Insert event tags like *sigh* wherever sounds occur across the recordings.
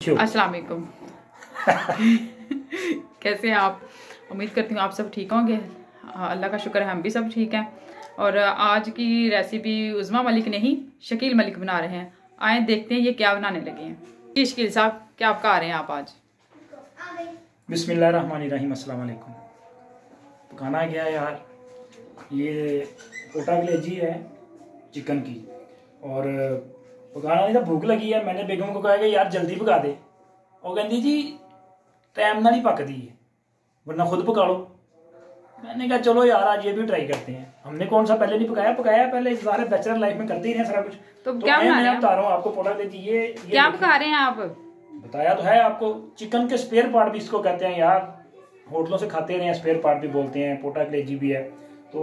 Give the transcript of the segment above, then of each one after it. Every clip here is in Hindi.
अस्सलाम वालेकुम *laughs* कैसे हैं आप? उम्मीद करती हूँ आप सब ठीक होंगे। हाँ, अल्लाह का शुक्र है हम भी सब ठीक हैं। और आज की रेसिपी उज़मा मलिक नहीं शकील मलिक बना रहे हैं। आए देखते हैं ये क्या बनाने लगे हैं। जी शकील साहब क्या आप आ रहे हैं आप आज? अस्सलाम वालेकुम पकाना गया यार? ये ओटा गलेजी है चिकन की। और पकाना नहीं था भूख लगी है मैंने बेगम को कहा कि यार जल्दी पका दे और कहती जी टाइम ना नहीं पकती है वरना खुद पका लो मैंने कहा चलो यार आज ये भी ट्राई करते हैं हमने कौन सा पहले नहीं पकाया पकाया पहले इस बार बैचलर लाइफ में करते ही नहीं सारा कुछ तो, तो क्या मैं बता रहा हूँ आपको पोटा दे ये, ये क्या पका रहे हैं आप बताया तो है आपको चिकन के स्पेयर पार्ट भी इसको कहते हैं यार होटलों से खाते रहे हैं स्पेयर पार्ट भी बोलते हैं पोटा कलेजी भी है तो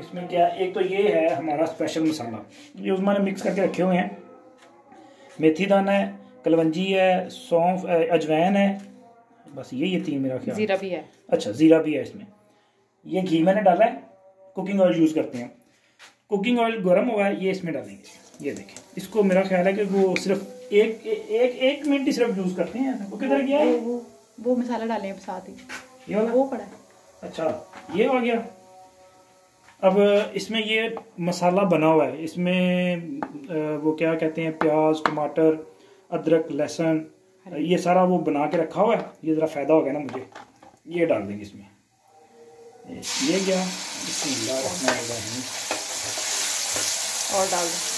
इसमें क्या एक तो ये है हमारा स्पेशल मसाला। ये उसमें ने मिक्स करके रखे हुए हैं। मेथी दाना है कलवंजी है सौंफ अजवैन है। बस ये ये तीन मेरा ख्याल। जीरा भी है। अच्छा जीरा भी है इसमें। ये घी मैंने डाला है कुकिंग ऑयल यूज़ करते हैं। कुकिंग ऑयल गर्म हुआ है ये इसमें डालेंगे। ये देखें इसको मेरा ख्याल है कि वो सिर्फ़ एक एक एक मिनट ही सिर्फ़ यूज़ करते हैं। वो किधर गया वो, वो, वो मसाला डालें साथ ही। ये वाला? वो पड़ा है। अच्छा ये हो गया। अब इसमें ये मसाला बना हुआ है। इसमें वो क्या कहते हैं प्याज टमाटर अदरक लहसुन ये सारा वो बना के रखा हुआ है। ये ज़रा फ़ायदा हो गया ना मुझे। ये डाल देंगे इसमें। ये क्या? और डाल दें।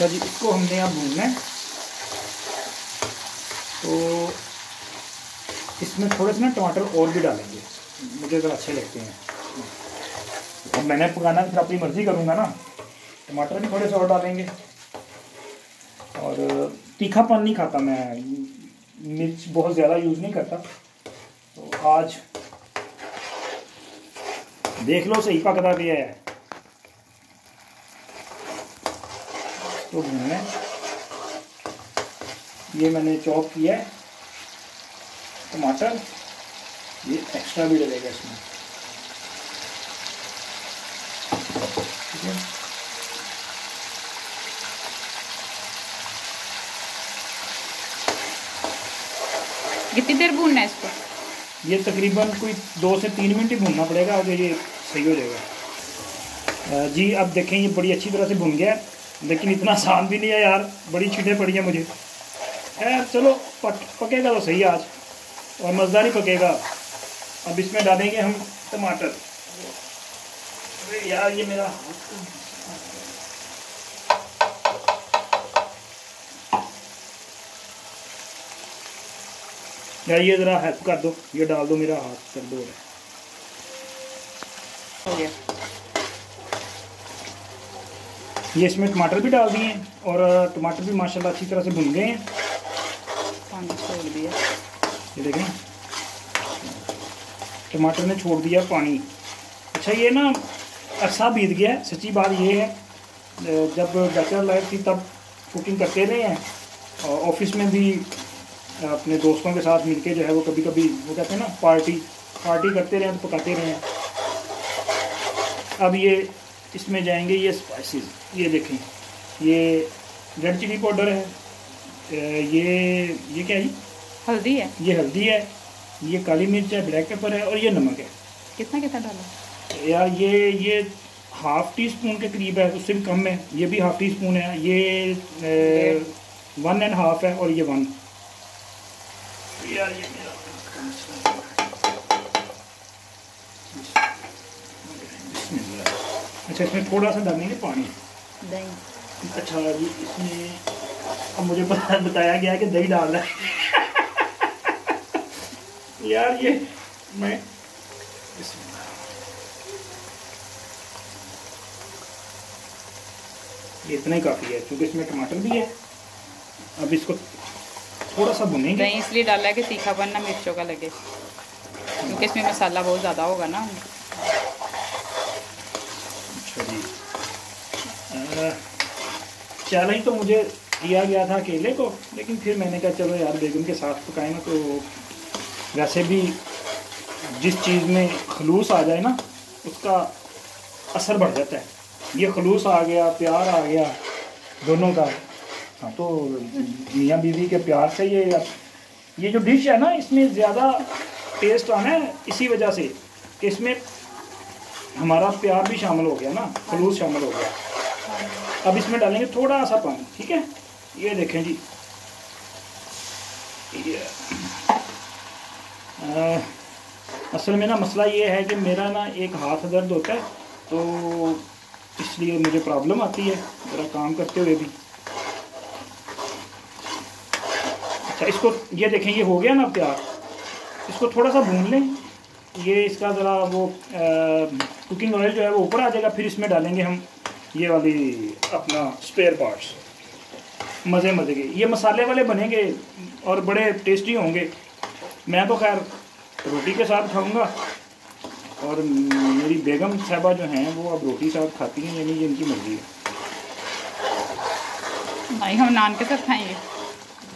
अच्छा जी, इसको हमने यहाँ भूनना है। तो इसमें थोड़े से ना टमाटर और भी डालेंगे। मुझे ज़रा अच्छे लगते हैं। अब मैंने पकाना फिर अपनी मर्ज़ी करूँगा ना। टमाटर भी थोड़े से और डालेंगे। और तीखापन नहीं खाता मैं। मिर्च बहुत ज़्यादा यूज़ नहीं करता। तो आज देख लो, सही पकता भी है। तो भूनना है। ये मैंने चॉप किया है। टमाटर। ये एक्स्ट्रा भी डलेगा इसमें। ठीक है। कितनी देर भूनना है इसको? ये तकरीबन कोई दो से तीन मिनट ही भूनना पड़ेगा आगे ये सही हो जाएगा। जी अब देखें ये बड़ी अच्छी तरह से भून गया है। लेकिन इतना आसान भी नहीं है यार। बड़ी छीटें पड़ी हैं मुझे। यार चलो, पक, पकेगा तो सही आज। और मज़ेदार ही पकेगा। अब इसमें डालेंगे हम टमाटर। अरे यार, ये मेरा यार, ये ज़रा हेल्प कर दो। ये डाल दो मेरा हाथ, कर दो। ये इसमें टमाटर भी डाल दिए और टमाटर भी माशाल्लाह अच्छी तरह से भुन गए हैं। पानी छोड़ दिया। ये देखें। टमाटर ने छोड़ दिया पानी। अच्छा ये ना अरसा बीत गया है। सच्ची बात ये है जब बैचलर लाइफ थी तब कुकिंग करते रहे हैं। और ऑफ़िस में भी अपने दोस्तों के साथ मिलके जो है वो कभी कभी वो कहते हैं ना पार्टी पार्टी करते रहे तो पकाते रहे हैं। अब ये इसमें जाएँगे ये स्पाइसेस ये देखें ये रेड चिली पाउडर है ये ये क्या है हल्दी है। ये हल्दी है ये काली मिर्च है ब्लैक पेपर है और ये नमक है। कितना कितना डाला? यार ये ये हाफ़ टी स्पून के करीब है उससे भी कम है ये भी हाफ़ टी स्पून है ये वन एंड हाफ़ है और ये वन यार ये मेरा अच्छा इसमें थोड़ा सा डालेंगे पानी। दही। अच्छा जी इसमें अब मुझे पता बताया गया कि दही डालना है। यार ये मैं ये इतना ही काफ़ी है क्योंकि इसमें टमाटर भी है। अब इसको थोड़ा सा भुनेंगे। दही इसलिए डाला है कि तीखापन ना मिर्चों का लगे क्योंकि इसमें मसाला बहुत ज़्यादा होगा ना। चैलेंज तो मुझे दिया गया था अकेले को, लेकिन फिर मैंने कहा, चलो यार, बेगम के साथ पकाए ना तो वैसे भी जिस चीज़ में खलूस आ जाए ना, उसका असर बढ़ जाता है। ये खलूस आ गया, प्यार आ गया, दोनों का। हाँ तो मियाँ बीवी के प्यार से ये ये जो डिश है ना, इसमें ज़्यादा टेस्ट आना है, इसी वजह से कि इसमें हमारा प्यार भी शामिल हो गया ना खलूस शामिल हो गया। अब इसमें डालेंगे थोड़ा सा पानी ठीक है? ये देखें जी। आ, असल में ना मसला ये है कि मेरा ना एक हाथ दर्द होता है तो इसलिए मुझे प्रॉब्लम आती है ज़रा काम करते हुए भी। अच्छा इसको ये देखें ये हो गया ना प्यार। इसको थोड़ा सा भून लें। ये इसका ज़रा वो कुकिंग ऑयल जो है वो ऊपर आ जाएगा फिर इसमें डालेंगे हम ये वाली अपना स्पेयर पार्ट्स मज़े मज़े के। ये मसाले वाले बनेंगे और बड़े टेस्टी होंगे। मैं तो खैर रोटी के साथ खाऊँगा और मेरी बेगम साहबा जो हैं वो अब रोटी साथ खाती हैं यानी ये इनकी मर्ज़ी है। भाई हम नान के साथ खाएँगे?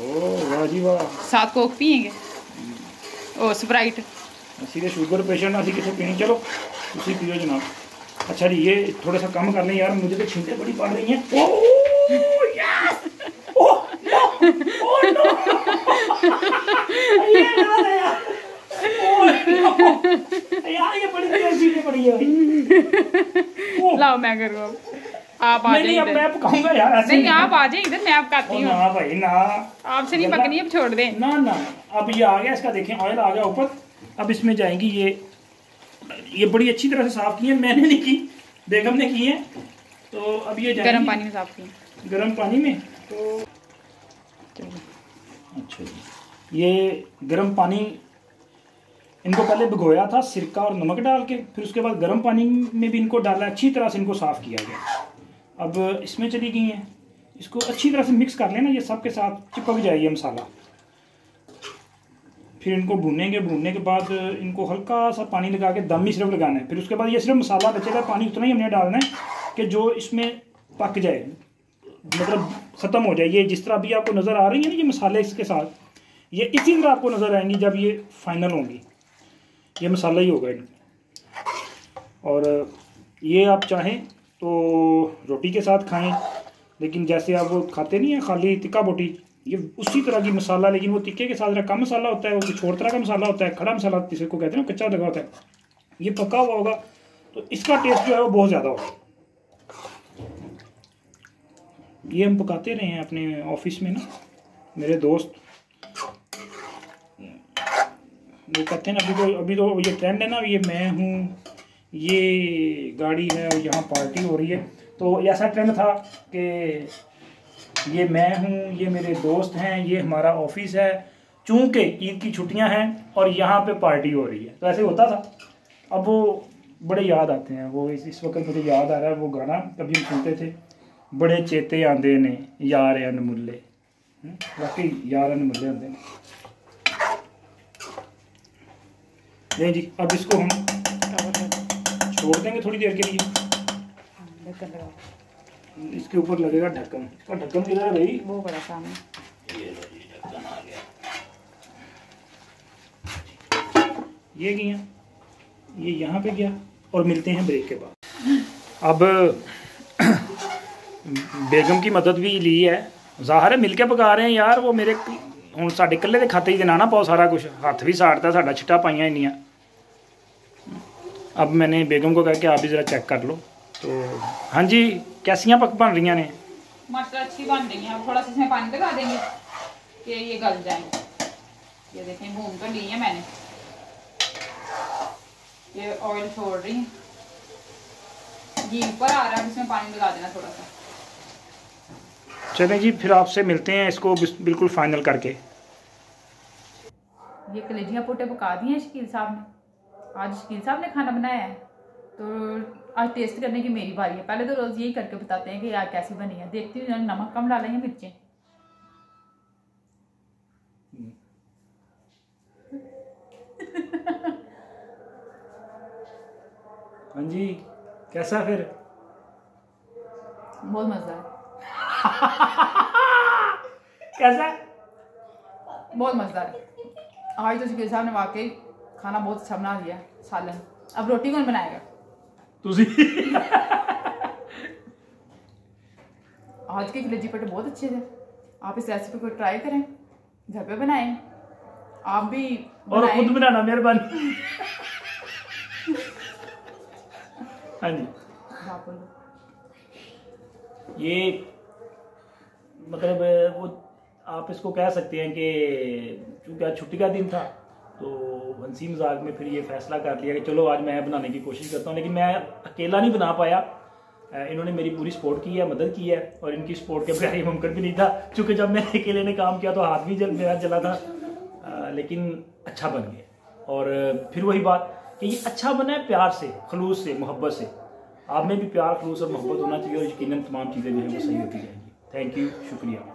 ओ वाह जी वाह। साथ कोक पियेंगे? ओ स्प्राइट सीधे शुगर पेशेंट अभी किसे पीनी चलो उसी पियो जनाब। अच्छा जी ये थोड़ा सा कम कर लें यार मुझे तो छींटे बड़ी पड़ रही हैं। ओ यस नो नो ये यार। यार ये बड़ी तेज पड़ी है लाओ मैं करूँ आप आ जाइए मैं पकाऊँगा यार ऐसे नहीं आप आ जाइए इधर मैं आप करती हूँ। ना भाई ना। आपसे नहीं पकनी अब छोड़ दें। ना ना अब ये आ गया इसका देखें ऑयल आ गया ऊपर। अब इसमें जाएँगी ये ये बड़ी अच्छी तरह से साफ़ की है मैंने नहीं की बेगम ने की है। तो अब ये गर्म पानी में साफ़ की। गर्म पानी में तो अच्छा जी। ये गर्म पानी इनको पहले भिगोया था सिरका और नमक डाल के फिर उसके बाद गर्म पानी में भी इनको डाला अच्छी तरह से इनको साफ़ किया गया। अब इसमें चली गई हैं। इसको अच्छी तरह से मिक्स कर लेना ये सब के साथ चिपक जाएगी मसाला। फिर इनको भूनेंगे, भूनने के बाद इनको हल्का सा पानी लगा के दम ही सिर्फ़ लगाना है। फिर उसके बाद ये सिर्फ़ मसाला बचेगा, पानी उतना ही हमने डालना है कि जो इसमें पक जाए मतलब ख़त्म हो जाए। ये जिस तरह अभी आपको नज़र आ रही है ना, ये मसाले इसके साथ, ये इसी तरह आपको नज़र आएँगी जब ये फाइनल होंगी। ये मसाला ही होगा इनका। और ये आप चाहें तो रोटी के साथ खाएँ, लेकिन जैसे आप वो खाते नहीं हैं, खाली टिक्का बोटी ये उसी तरह की मसाला, लेकिन वो टिक्के के साथ कम मसाला होता है, वो कुछ और तरह का मसाला होता है, खड़ा मसाला जिसे को कहते हैं ना, कच्चा लगा होता है। ये पका हुआ होगा तो इसका टेस्ट जो है वो बहुत ज़्यादा होगा। ये हम पकाते रहे हैं अपने ऑफ़िस में ना, मेरे दोस्त। वो कहते हैं अभी तो अभी तो ये ट्रेंड है ना, ये मैं हूँ, ये गाड़ी है और यहाँ पार्टी हो रही है। तो ऐसा ट्रेंड था कि ये मैं हूँ ये मेरे दोस्त हैं ये हमारा ऑफ़िस है। चूँकि ईद की छुट्टियाँ हैं और यहाँ पे पार्टी हो रही है। तो ऐसे होता था। अब वो बड़े याद आते हैं। वो इस, इस वक्त मुझे याद आ रहा है वो गाना कभी हम सुनते थे बड़े चेते आंदे ने यार अनमुल्ले हम्म, बाकी यार अनमुल्ले आंदे ने। नहीं जी अब इसको हम छोड़ देंगे थोड़ी देर के लिए। इसके ऊपर लगेगा ढक्कन इसका ढक्कन किधर है भाई वो बड़ा सामने ये ढक्कन आ गया ये गया ये यहाँ पे गया और मिलते हैं ब्रेक के बाद अब बेगम की मदद भी ली है ਜ਼ਾਹਰ ਹੈ ਮਿਲ ਕੇ ਪਕਾ ਰਹੇ ਯਾਰ ਉਹ ਮੇਰੇ ਹੁਣ ਸਾਡੇ ਇਕੱਲੇ ਦੇ ਖਾਤੇ 'ਚ ਨਾ ਨਾ ਪਾਓ ਸਾਰਾ ਕੁਝ ਹੱਥ ਵੀ ਸਾੜਦਾ ਸਾਡਾ ਛਿੱਟਾ ਪਾਈਆਂ ਇੰਨੀਆਂ अब मैंने बेगम को कहा कि आप भी ज़रा चेक कर लो तो हाँ जी कैसियाँ पक बन रही ने? मटर अच्छी बन रही है। थोड़ा सा इसमें पानी लगा देंगे। कि ये गल जाए। ये देखें भून तो ली है मैंने। ये ऑयल छोड़ रही है। घी ऊपर आ रहा है इसमें पानी लगा देना थोड़ा सा। चलें जी फिर आपसे मिलते हैं इसको बिल्कुल फाइनल करके। ये कलेजियाँ पोटे पका दिए शकील साहब ने। आज शकील साहब ने खाना बनाया है। तो आज टेस्ट करने की मेरी बारी है। पहले तो रोज़ यही करके बताते हैं कि यार कैसी बनी है। देखती हूँ नमक कम डालेंगे मिर्चें? हाँ जी कैसा फिर? बहुत मज़ा है कैसा? बहुत मज़ेदार है आज तो शकील साहब ने वाकई खाना बहुत अच्छा बना दिया है, सालन। अब रोटी कौन बनाएगा? ਤੁਸੀਂ आज के कलेजी पटे बहुत अच्छे थे। आप इस रेसिपी को ट्राई करें घर पे बनाएँ। आप भी और खुद बनाना मेहरबानी। हाँ जी। ये मतलब वो आप इसको कह सकते हैं कि चूँकि आज छुट्टी का दिन था तो हँसी मज़ाक में फिर ये फैसला कर लिया कि चलो आज मैं बनाने की कोशिश करता हूँ लेकिन मैं अकेला नहीं बना पाया। इन्होंने मेरी पूरी सपोर्ट की है मदद की है और इनकी सपोर्ट के बगैर ये मुमकिन भी नहीं था क्योंकि जब मैंने अकेले ने काम किया तो हाथ भी जल मेरा जला था। अ, लेकिन अच्छा बन गया। और फिर वही बात कि ये अच्छा बना है प्यार से खलूस से मोहब्बत से। आप में भी प्यार खलूस और मोहब्बत होना चाहिए और यकीन तमाम चीज़ें जो है वो सही होती जाएँगी। थैंक यू शुक्रिया।